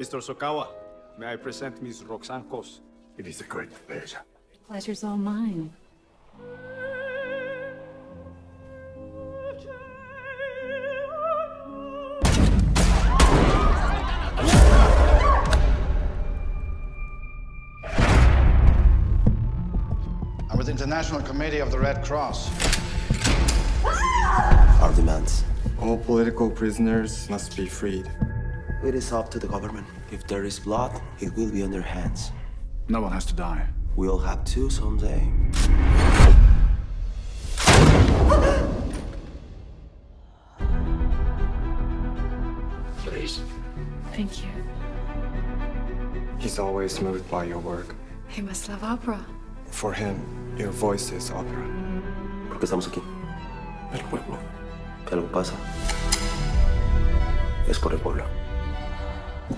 Mr. Sokawa, may I present Miss Roxane Coss? It is a great pleasure. Pleasure's all mine. I'm with the International Committee of the Red Cross. Ah! Our demands. All political prisoners must be freed. It is up to the government. If there is blood, it will be on their hands. No one has to die. We'll have to someday. Please. Thank you. He's always moved by your work. He must love opera. For him, your voice is opera. ¿Por qué estamos aquí? El pueblo. ¿Que algo pasa? Es por el pueblo.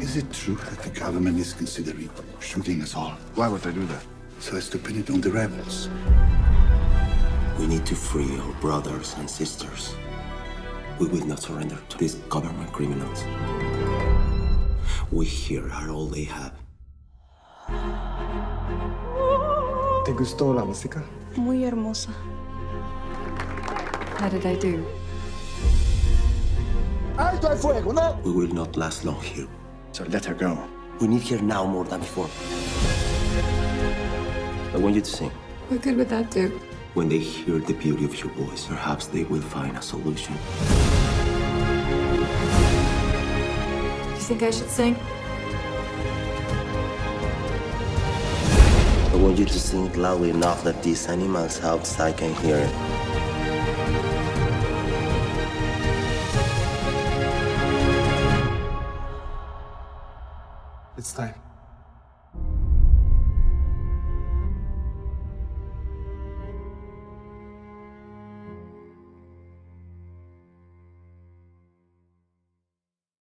Is it true that the government is considering shooting us all Why would they do that? so as to pin it on the rebels? We need to free our brothers and sisters. We will not surrender to these government criminals. We here are all they have. ¿Te gustó la música? Muy hermosa. How did I do? We will not last long here. So let her go. We need her now more than before. I want you to sing. What good would that do? When they hear the beauty of your voice, perhaps they will find a solution. Do you think I should sing? I want you to sing loudly enough that these animals outside can hear it. It's time.